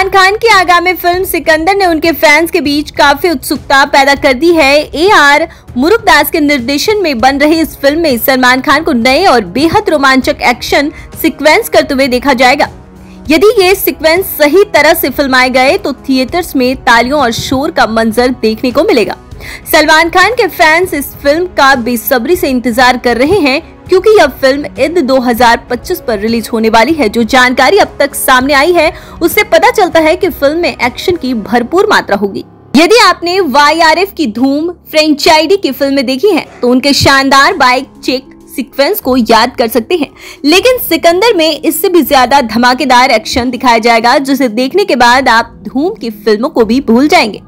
सलमान खान की आगामी फ़िल्म सिकंदर ने उनके फैंस के बीच काफ़ी उत्सुकता पैदा कर दी है। ए आर के निर्देशन में बन रही इस फ़िल्म में सलमान खान को नए और बेहद रोमांचक एक्शन सीक्वेंस करते हुए देखा जाएगा। यदि ये सीक्वेंस सही तरह से फिल्माए गए तो थिएटर्स में तालियों और शोर का मंजर देखने को मिलेगा। सलमान खान के फैंस इस फ़िल्म का बेसब्री से इंतज़ार कर रहे हैं। क्योंकि यह फ़िल्म ईद 2025 पर रिलीज़ होने वाली है। जो जानकारी अब तक सामने आई है उससे पता चलता है कि फ़िल्म में एक्शन की भरपूर मात्रा होगी। यदि आपने वाईआरएफ की धूम फ्रेंचाइडी की फ़िल्में देखी हैं, तो उनके शानदार बाइक चेक सीक्वेंस को याद कर सकते हैं। लेकिन सिकंदर में इससे भी ज़्यादा धमाकेदार एक्शन दिखाया जाएगा जिसे देखने के बाद आप धूम की फ़िल्मों को भी भूल जाएँगे।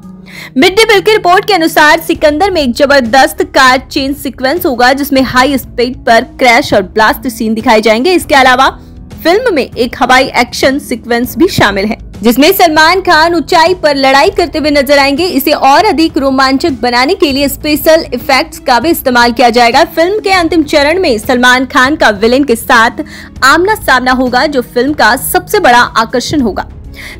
मिड डे मिल की रिपोर्ट के अनुसार सिकंदर में एक ज़बरदस्त कार चेंज सीक्वेंस होगा, जिसमें हाई स्पीड पर क्रैश और ब्लास्ट सीन दिखाए जाएँगे। इसके अलावा फ़िल्म में एक हवाई एक्शन सीक्वेंस भी शामिल है, जिसमें सलमान खान ऊंचाई पर लड़ाई करते हुए नज़र आएँगे। इसे और अधिक रोमांचक बनाने के लिए स्पेशल इफेक्ट्स का भी इस्तेमाल किया जाएगा। फ़िल्म के अंतिम चरण में सलमान खान का विलेन के साथ आमना सामना होगा, जो फ़िल्म का सबसे बड़ा आकर्षण होगा।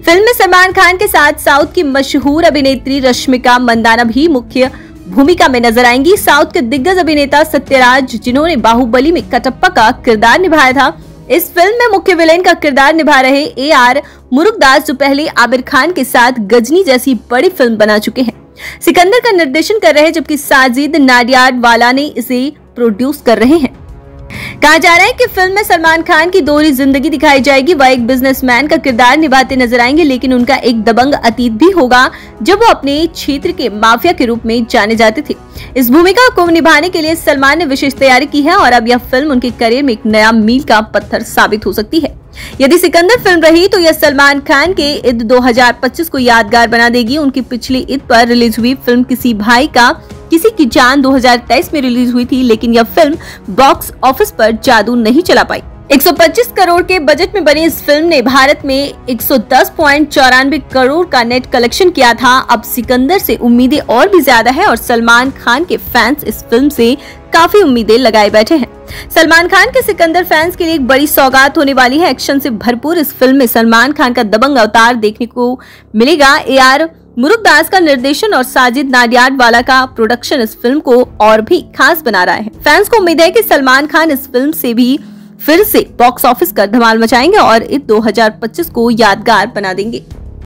फ़िल्म में सलमान खान के साथ साउथ की मशहूर अभिनेत्री रश्मिका मंदाना भी मुख्य भूमिका में नज़र आएँगी। साउथ के दिग्गज अभिनेता सत्यराज, जिन्होंने बाहुबली में कटप्पा का किरदार निभाया था। इस फ़िल्म में मुख्य विलेन का किरदार निभा रहे ए आर मुरुगदास, जो पहले आमिर खान के साथ गजनी जैसी बड़ी फ़िल्म बना चुके हैं। सिकंदर का निर्देशन कर रहे जबकि साजिद नाडियाड वाला ने इसे प्रोड्यूस कर रहे हैं। कहा जा रहा है कि फ़िल्म में सलमान खान की दोहरी ज़िंदगी दिखाई जाएगी। वह एक बिजनेसमैन का किरदार निभाते नज़र आएँगे, लेकिन उनका एक दबंग अतीत भी होगा, जब वो अपने क्षेत्र के माफिया के रूप में जाने जाते थे। इस भूमिका को निभाने के लिए सलमान ने विशेष तैयारी की है और अब यह फ़िल्म उनके करियर में एक नया मील का पत्थर साबित हो सकती है। यदि सिकंदर फ़िल्म रही तो यह सलमान खान के ईद 2025 को यादगार बना देगी। उनकी पिछली ईद पर रिलीज़ हुई फ़िल्म किसी भाई का किसी की जान 2023 में रिलीज़ हुई थी, लेकिन यह फ़िल्म बॉक्स ऑफ़िस पर जादू नहीं चला पाई। 125 करोड़ के बजट में बनी इस फ़िल्म ने भारत में एक करोड़ का नेट कलेक्शन किया था। अब सिकंदर से उम्मीदें और भी ज़्यादा है और सलमान खान के फैंस इस फ़िल्म से काफ़ी उम्मीदें लगाए बैठे हैं। सलमान खान के सिकंदर फैंस के लिए एक बड़ी सौगात होने वाली है। एक्शन से भरपूर इस फ़िल्म में सलमान खान का दबंग अवतार देखने को मिलेगा। ए आर मुरुगदास का निर्देशन और साजिद नाडियाड वाला का प्रोडक्शन इस फ़िल्म को और भी खास बना रहा है। फैंस को उम्मीद है कि सलमान खान इस फ़िल्म से भी फिर से बॉक्स ऑफ़िस कर धमाल मचाएँगे और इस 2025 को यादगार बना देंगे।